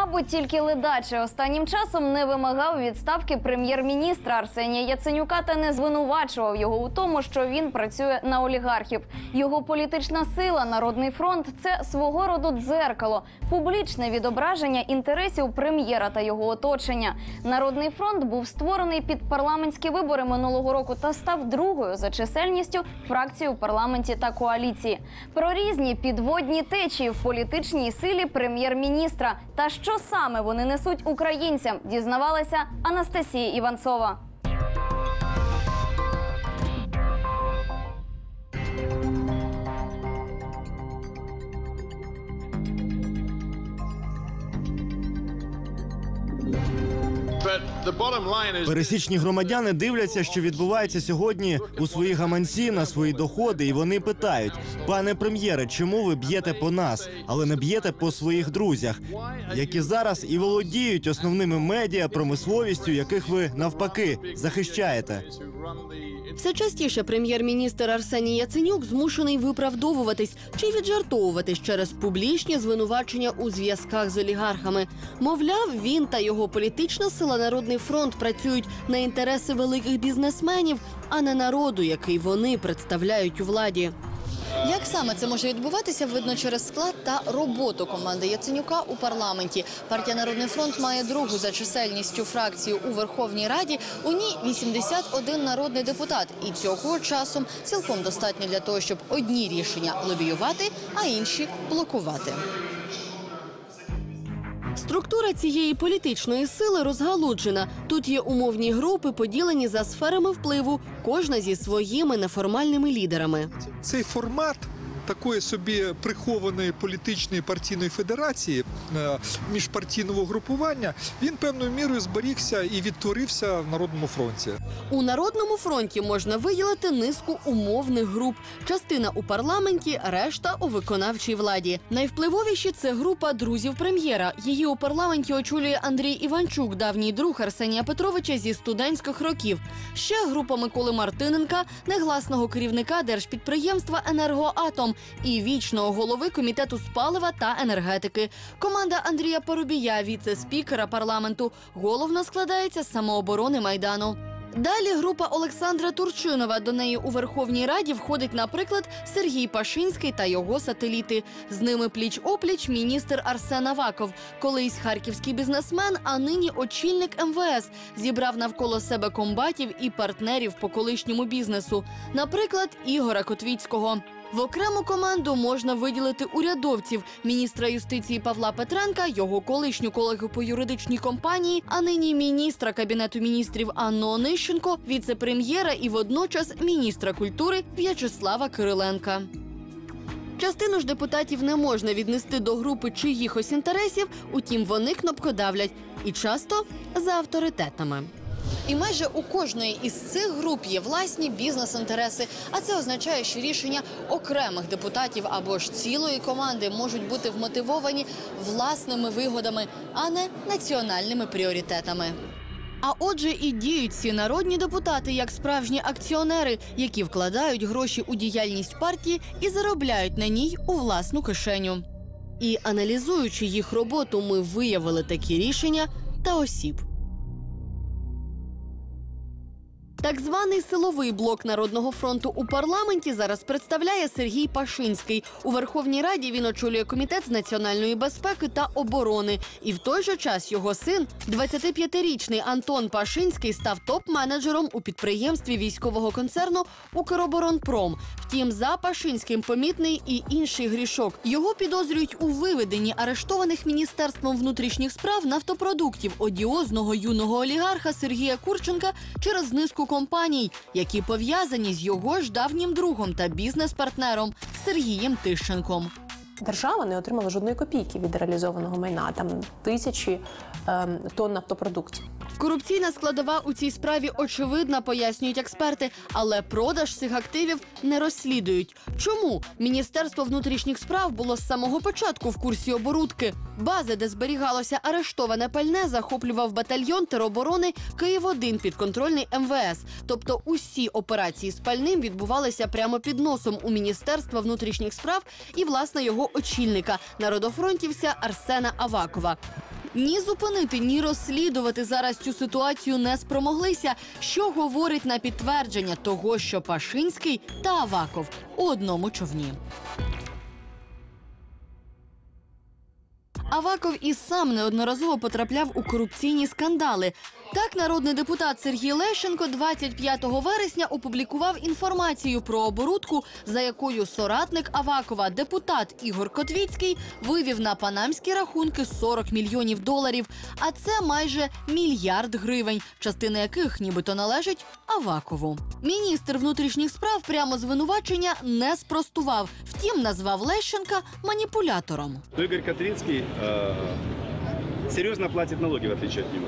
Мабуть, тільки ледаче останнім часом не вимагав відставки прем'єр-міністра Арсенія Яценюка та не звинувачував його у тому, що він працює на олігархів. Його політична сила, Народний фронт це свого роду дзеркало, публічне відображення інтересів прем'єра та його оточення. Народний фронт був створений під парламентські вибори минулого року та став другою за чисельністю фракцією у парламенті та коаліції. Про різні підводні течії в політичній силі прем'єр-міністра та що саме вони несуть українцям, дізнавалася Анастасія Іванцова. Пересічні громадяни дивляться, що відбувається сьогодні у свої гаманці на свої доходи, і вони питають: пане прем'єре, чому ви б'єте по нас, але не б'єте по своїх друзях, які зараз і володіють основними медіа, промисловістю, яких ви навпаки захищаєте. Все частіше прем'єр-міністр Арсеній Яценюк змушений виправдовуватись чи віджартовуватись через публічні звинувачення у зв'язках з олігархами. Мовляв, він та його політична сила Народний фронт працюють на інтереси великих бізнесменів, а не народу, який вони представляють у владі. Як саме це може відбуватися, видно через склад та роботу команди Яценюка у парламенті. Партія Народний фронт має другу за чисельністю фракцію у Верховній Раді. У ній 81 народний депутат, і цього часом цілком достатньо для того, щоб одні рішення лобіювати, а інші блокувати. Структура цієї політичної сили розгалуджена. Тут є умовні групи, поділені за сферами впливу, кожна зі своїми неформальними лідерами. цей формат такої собі прихованої політичної партійної федерації е, міжпартійного групування він певною мірою зберігся і відтворився в народному фронті. У народному фронті можна виділити низку умовних груп. Частина у парламенті, решта у виконавчій владі. Найвпливовіші це група друзів прем'єра. Її у парламенті очолює Андрій Іванчук, давній друг Арсенія Петровича зі студентських років. Ще група Миколи Мартиненка, негласного керівника держпідприємства Енергоатом і вічного голови комітету з палива та енергетики. Команда Андрія Поробія, віце-спікера парламенту, головно складається з самооборони майдану. Далі група Олександра Турчинова. До неї у Верховній Раді входить, наприклад, Сергій Пашинський та його сателіти. З ними пліч опліч міністр Арсен Аваков, колись харківський бізнесмен, а нині очільник МВС, зібрав навколо себе комбатів і партнерів по колишньому бізнесу, наприклад, Ігора Котвіцького. В окрему команду можна виділити урядовців міністра юстиції Павла Петренка, його колишню колегу по юридичній компанії, а нині міністра кабінету міністрів Анну Онищенко, віце-прем'єра і водночас міністра культури В'ячеслава Кириленка. Частину ж депутатів не можна віднести до групи чиїхось інтересів, утім вони кнопкодавлять і часто за авторитетами. І майже у кожної із цих груп є власні бізнес-інтереси. А це означає, що рішення окремих депутатів або ж цілої команди можуть бути вмотивовані власними вигодами, а не національними пріоритетами. А отже, і діють ці народні депутати як справжні акціонери, які вкладають гроші у діяльність партії і заробляють на ній у власну кишеню. І аналізуючи їх роботу, ми виявили такі рішення та осіб. Так званий силовий блок Народного фронту у парламенті зараз представляє Сергій Пашинський. У Верховній Раді він очолює комітет з національної безпеки та оборони. І в той же час його син, 25-річний Антон Пашинський, став топ-менеджером у підприємстві військового концерну Укроборонпром. Втім, за Пашинським помітний і інший грішок. Його підозрюють у виведенні арештованих міністерством внутрішніх справ нафтопродуктів одіозного юного олігарха Сергія Курченка через низку компаній, які пов'язані з його ж давнім другом та бізнес-партнером Сергієм Тищенком. Держава не отримала жодної копійки від реалізованого майна, там тисячі е, тонн нафтопродуктів. Корупційна складова у цій справі очевидна, пояснюють експерти, але продаж цих активів не розслідують. Чому міністерство внутрішніх справ було з самого початку в курсі оборудки? Бази, де зберігалося арештоване пальне, захоплював батальйон тероборони Київ-1 підконтрольний МВС. Тобто усі операції з пальним відбувалися прямо під носом у міністерства внутрішніх справ і власне його очільника народофронтівця Арсена Авакова. Ні зупинити, ні розслідувати зараз цю ситуацію не спромоглися, що говорить на підтвердження того, що Пашинський та Аваков у одному човні. Аваков і сам неодноразово потрапляв у корупційні скандали. Так, народний депутат Сергій Лещенко 25 вересня опублікував інформацію про оборудку, за якою соратник Авакова, депутат Ігор Котвіцький, вивів на панамські рахунки 40 мільйонів доларів. А це майже мільярд гривень, частина яких нібито належить Авакову. Міністр внутрішніх справ прямо звинувачення не спростував. Втім, назвав Лещенка маніпулятором. Но Игорь Котринский э, серьезно платит налоги, в отличие от него.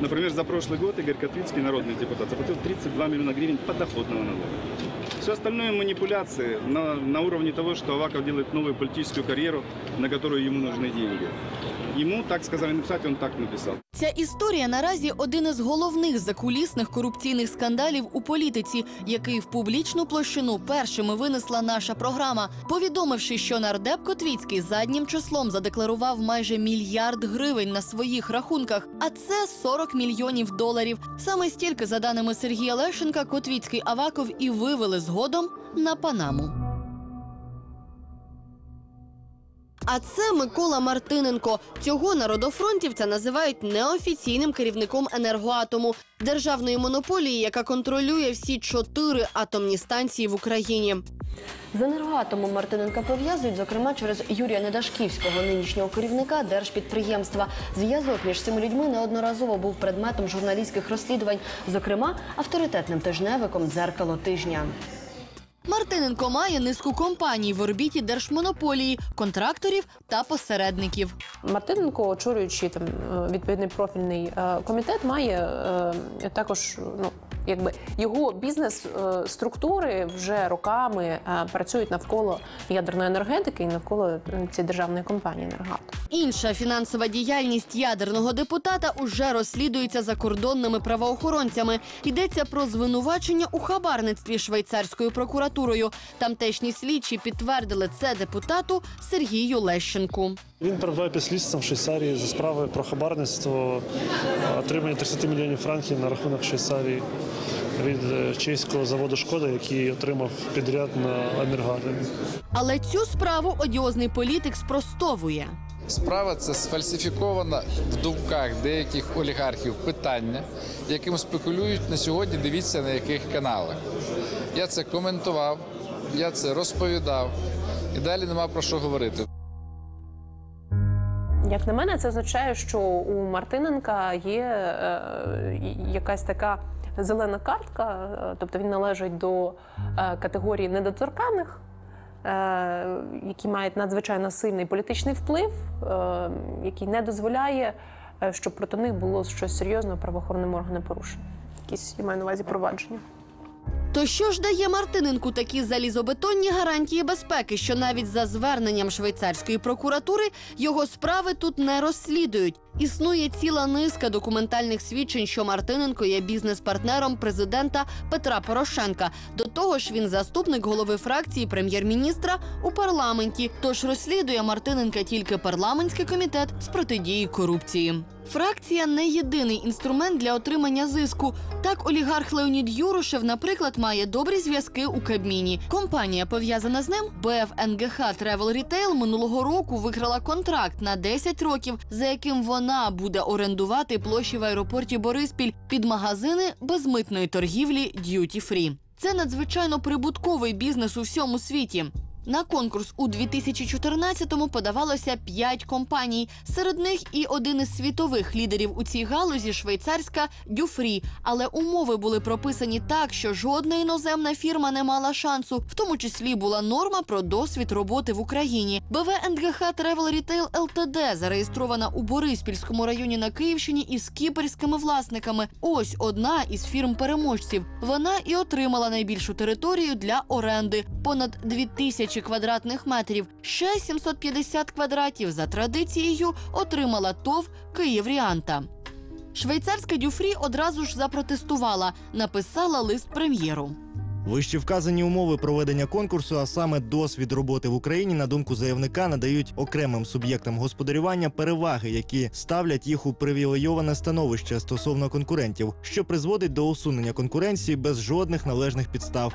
Например, за прошлый год Игорь Котринский, народный депутат, заплатил 32 миллиона гривен подоходного налога. Все остальное манипуляции на, на уровне того, что Аваков делает новую политическую карьеру, на которую ему нужны деньги. Ему так сказали написать, он так написал. Ця історія наразі один із головних закулісних корупційних скандалів у політиці, який в публічну площину першими винесла наша програма, повідомивши, що нардеп Котвіцький заднім числом задекларував майже мільярд гривень на своїх рахунках, а це 40 мільйонів доларів. Саме стільки, за даними Сергія Лещенка, Котвіцький Аваков і вивели згодом на Панаму. А це Микола Мартиненко. Цього народофронтівця називають неофіційним керівником енергоатому державної монополії, яка контролює всі чотири атомні станції в Україні. З енергоатомом Мартиненка пов'язують, зокрема, через Юрія Недашківського, нинішнього керівника держпідприємства. Зв'язок між цими людьми неодноразово був предметом журналістських розслідувань, зокрема авторитетним тижневиком дзеркало тижня. Мартиненко має низку компаній в орбіті держмонополії, контракторів та посередників. Мартиненко, очолюючи там е, відповідний профільний е, комітет, має е, також ну. Якби його бізнес-структури вже роками працюють навколо ядерної енергетики і навколо цієї державної компанії «Енергоатом». Інша фінансова діяльність ядерного депутата уже розслідується закордонними правоохоронцями. Йдеться про звинувачення у хабарництві швейцарською прокуратурою. Тамтешні слідчі підтвердили це депутату Сергію Лещенку. Він перебуває під слідством в Швейцарії за справою про хабарництво, отримання 30 мільйонів франків на рахунок Швейцарії від е, чеського заводу Шкода, який отримав підряд на енергоатомі. Але цю справу одіозний політик спростовує. Справа це сфальсифікована в думках деяких олігархів питання, яким спекулюють на сьогодні. Дивіться на яких каналах. Я це коментував, я це розповідав, і далі нема про що говорити. Як на мене, це означає, що у Мартиненка є е, якась така зелена картка, е, тобто він належить до е, категорії недоторканих, які мають надзвичайно сильний політичний вплив, е, який не дозволяє, е, щоб проти них було щось серйозне правоохоронним органам порушено. Якісь я маю на увазі провадження. То що ж дає Мартиненку такі залізобетонні гарантії безпеки, що навіть за зверненням швейцарської прокуратури його справи тут не розслідують? Існує ціла низка документальних свідчень, що Мартиненко є бізнес-партнером президента Петра Порошенка. До того ж, він заступник голови фракції прем'єр-міністра у парламенті. Тож розслідує Мартиненка тільки парламентський комітет з протидії корупції. Фракція не єдиний інструмент для отримання зиску. Так, олігарх Леонід Юрошев, наприклад, має добрі зв'язки у Кабміні. Компанія, пов'язана з ним, БФНГХ Travel Retail, минулого року виграла контракт на 10 років, за яким вона буде орендувати площі в аеропорті Бориспіль під магазини безмитної торгівлі Duty Free. Це надзвичайно прибутковий бізнес у всьому світі. На конкурс у 2014-му подавалося п'ять компаній. Серед них і один із світових лідерів у цій галузі швейцарська Дюфрі. Але умови були прописані так, що жодна іноземна фірма не мала шансу. В тому числі була норма про досвід роботи в Україні. БВ НГХ Travel Retail LTD зареєстрована у Бориспільському районі на Київщині із кіперськими власниками. Ось одна із фірм переможців. Вона і отримала найбільшу територію для оренди понад 2000 квадратних метрів. Ще 750 квадратів за традицією отримала ТОВ Київріанта. Швейцарська Дюфрі одразу ж запротестувала, написала лист прем'єру. Вище вказані умови проведення конкурсу, а саме досвід роботи в Україні, на думку заявника, надають окремим суб'єктам господарювання переваги, які ставлять їх у привілейоване становище стосовно конкурентів, що призводить до усунення конкуренції без жодних належних підстав.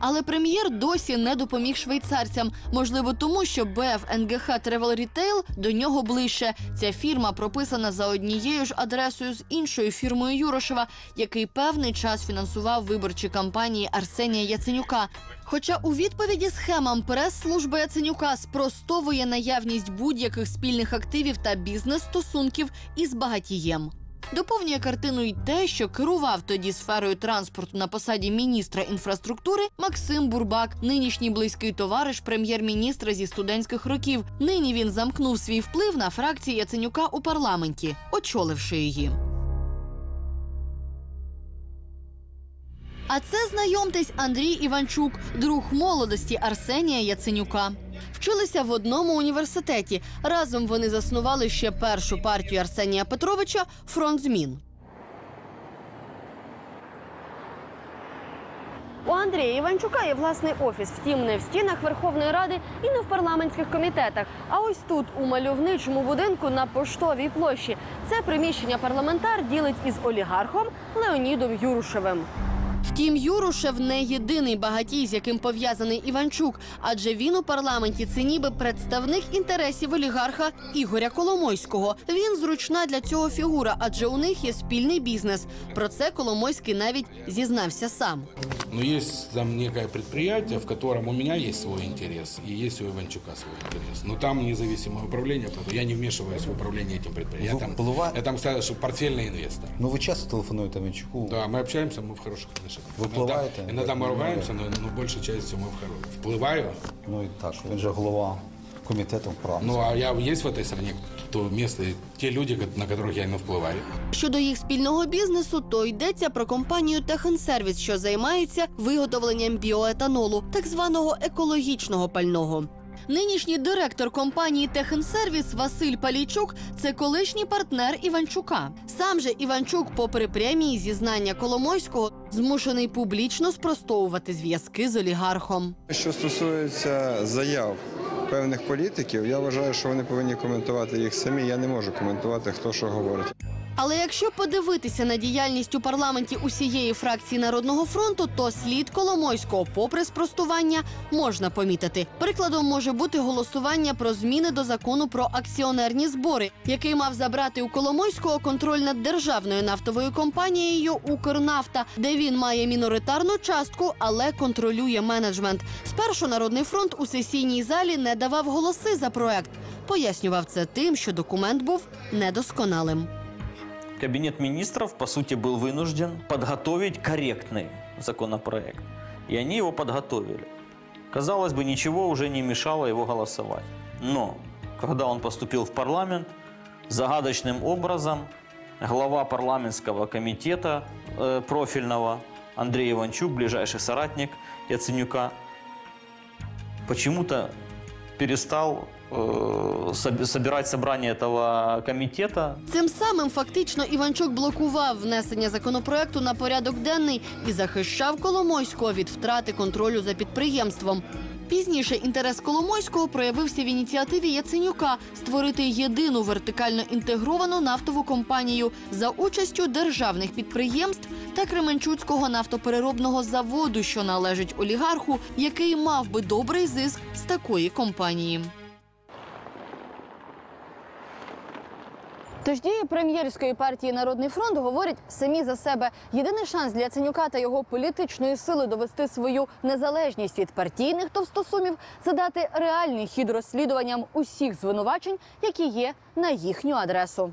Але прем'єр досі не допоміг швейцарцям. Можливо, тому що БФ НГХ Travel Retail до нього ближче. Ця фірма прописана за однією ж адресою з іншою фірмою Юрошева, який певний час фінансував виборчі кампанії Арсенія Яценюка. Хоча у відповіді схемам прес-служба Яценюка спростовує наявність будь-яких спільних активів та бізнес-стосунків із багатієм. Доповнює картину й те, що керував тоді сферою транспорту на посаді міністра інфраструктури Максим Бурбак, нинішній близький товариш прем'єр-міністра зі студентських років. Нині він замкнув свій вплив на фракції Яценюка у парламенті, очоливши її. А це знайомтесь Андрій Іванчук, друг молодості Арсенія Яценюка. Вчилися в одному університеті. Разом вони заснували ще першу партію Арсенія Петровича Фронт змін. У Андрія Іванчука є власний офіс, втім, не в стінах Верховної Ради і не в парламентських комітетах. А ось тут, у мальовничому будинку на поштовій площі, це приміщення парламентар ділить із олігархом Леонідом Юрушевим. Втім, Юрушев не єдиний багатій, з яким пов'язаний Іванчук, адже він у парламенті це ніби представник інтересів олігарха Ігоря Коломойського. Він зручна для цього фігура, адже у них є спільний бізнес. Про це Коломойський навіть зізнався сам. Но есть там некое предприятие, в котором у меня есть свой интерес, и есть у Иванчука свой интерес. Но там независимое управление, поэтому я не вмешиваюсь в управление этим предприятием. Я там, впливає- я там сказал, что портфельный инвестор. Ну ви часто телефонуєте Іванчуку? Да, мы общаемся, мы в хороших отношениях. Вы Иногда- впливаете? Иногда мы Вы ругаемся, но, но большей частью мы в хоро- Вплываю. Ну і так, він же голова комітету прав. Ну, а я есть в этой стране то место, и те люди, на которых я не впливаю. Щодо їх спільного бізнесу, то йдеться про компанію Технсервіс, що займається виготовленням біоетанолу, так званого екологічного пального. Нинішній директор компанії Технсервіс Василь Палійчук це колишній партнер Іванчука. Сам же Іванчук, попри прямі зізнання Коломойського, змушений публічно спростовувати зв'язки з олігархом. Що стосується заяв певних політиків, я вважаю, що вони повинні коментувати їх самі. Я не можу коментувати, хто що говорить. Але якщо подивитися на діяльність у парламенті усієї фракції Народного фронту, то слід Коломойського, попри спростування, можна помітити. Прикладом може бути голосування про зміни до закону про акціонерні збори, який мав забрати у Коломойського контроль над державною нафтовою компанією Укрнафта, де він має міноритарну частку, але контролює менеджмент. Спершу Народний фронт у сесійній залі не давав голоси за проект. Пояснював це тим, що документ був недосконалим. Кабинет министров, по сути, был вынужден подготовить корректный законопроект. И они его подготовили. Казалось бы, ничего уже не мешало его голосовать. Но, когда он поступил в парламент, загадочным образом глава парламентского комитета э, профильного Андрей Иванчук, ближайший соратник Яценюка, почему-то перестал собирать собрание этого комитета, Цим самим фактично Іванчук блокував внесення законопроекту на порядок денний і захищав Коломойського від втрати контролю за підприємством. Пізніше інтерес Коломойського проявився в ініціативі Яценюка створити єдину вертикально інтегровану нафтову компанію за участю державних підприємств та Кременчуцького нафтопереробного заводу, що належить олігарху, який мав би добрий зиск з такої компанії. Тож дії прем'єрської партії Народний фронт говорять самі за себе. Єдиний шанс для Яценюка та його політичної сили довести свою незалежність від партійних товстосумів це дати реальний хід розслідуванням усіх звинувачень, які є на їхню адресу.